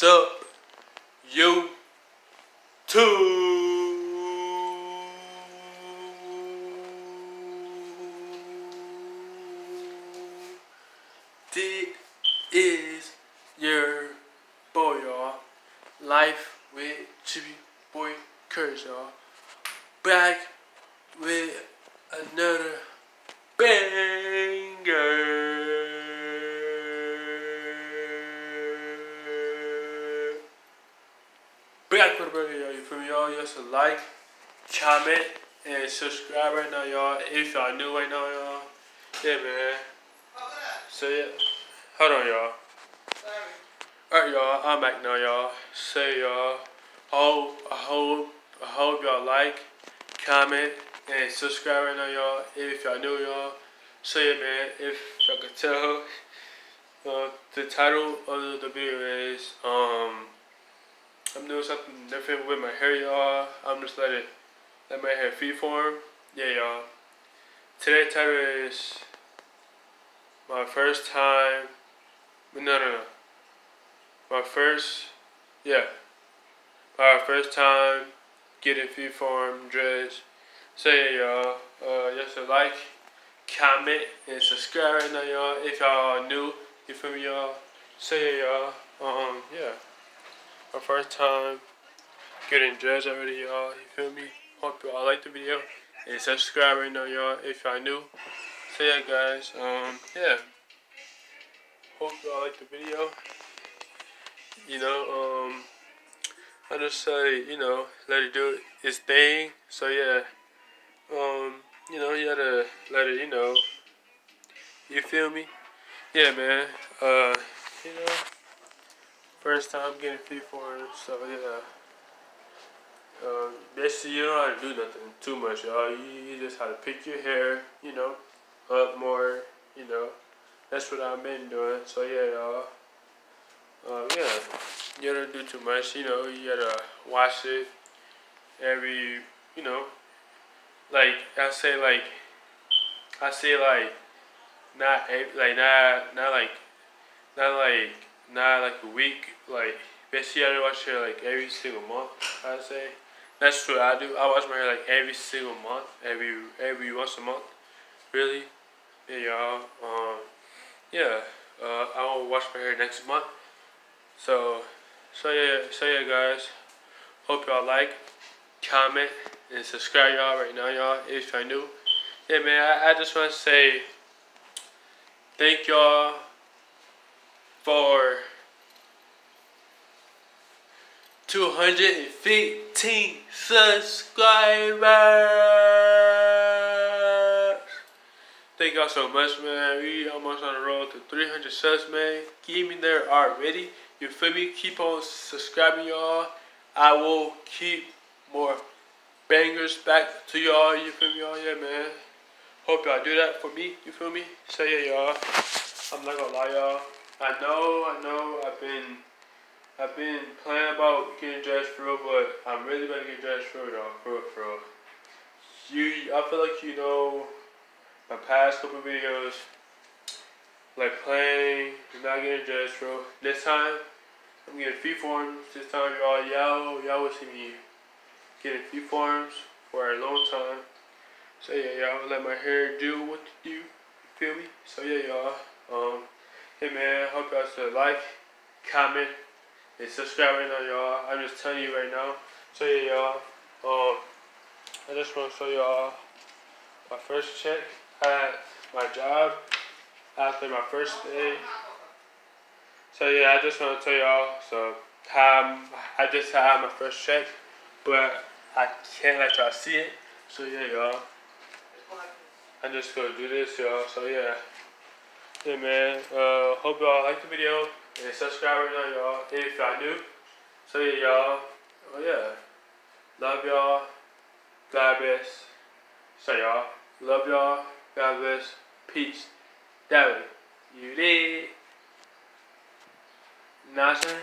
What's up, you two? This is your boy, y'all. Life with Chippy Boy Curse, y'all. Back with another banger. With a banger, y'all. You feel me, y'all? Just a like, comment, and subscribe right now, y'all. If y'all new right now, y'all. Yeah, man. So, yeah. Hold on, y'all. Alright, y'all. I'm back now, y'all. Say, y'all. Hope, I hope, I hope y'all like, comment, and subscribe right now, y'all. If y'all new, y'all. So, yeah, man. If y'all could tell, uh, the title of the video is, um, I'm doing something different with my hair, y'all. I'm just letting let my hair free form. Yeah, y'all. Today's title is my first time. No, no, no. My first, yeah. My first time getting free form dreads. So yeah, y'all. Uh, just a like, comment, and subscribe right now, y'all. If y'all new, you feel me, y'all. So yeah, y'all. Um, yeah. My first time getting dreads already, y'all. You feel me? Hope y'all like the video and subscribe right now, y'all. If y'all new. So yeah, guys. Um, yeah. Hope y'all like the video. You know, um, I just say, you know, let it do its thing. So yeah, um, you know, you gotta let it, you know, you feel me? Yeah, man. Uh, you know, first time getting free form, so yeah. Um, basically, you don't have to do nothing too much, y'all. You, you just have to pick your hair, you know, up more, you know. That's what I've been doing. So yeah, y'all. Um, yeah, you don't do too much. You know, you gotta wash it every, you know, like I say, like I say, like not like not not like not like not like a week. Like basically, I wash hair like every single month. I say that's true. I do. I wash my hair like every single month, every every once a month. Really, yeah, y'all. Um, yeah. Uh, I will wash my hair next month. So, so yeah, so yeah, guys. Hope y'all like, comment, and subscribe, y'all, right now, y'all. If y'all new, yeah, man. I, I just want to say thank y'all for 215 subscribers. Thank y'all so much, man. We almost on the road to 300 subs, man. Keep me there already. You feel me? Keep on subscribing, y'all. I will keep more bangers back to y'all. You feel me, y'all? Yeah, man. Hope y'all do that for me. You feel me? So yeah, y'all. I'm not gonna lie, y'all. I know, I know. I've been, I've been planning about getting dreads for real, but I'm really gonna get dreads for real, though. For real, for real. You, I feel like you know my past couple videos, like planning, not getting dreads for real. This time, I'm getting free forms. This time, y'all, y'all, y'all will see me getting free forms for a long time. So yeah, y'all let my hair do what to do. You feel me? So yeah, y'all. Um, hey man, hope y'all still like, comment, and subscribe right now, y'all. I'm just telling you right now. So yeah, y'all. Um, I just want to show y'all my first check at my job after my first day. So yeah, I just want to tell y'all. So um, I just had my first check, but I can't let y'all see it. So yeah, y'all. I'm just gonna do this, y'all. So yeah, yeah, man. Uh, hope y'all like the video and subscribe right now, y'all. If y'all new. So yeah, y'all. Oh yeah, love y'all. God bless. So y'all, love y'all. God bless. Peace. That way. You did. Saying?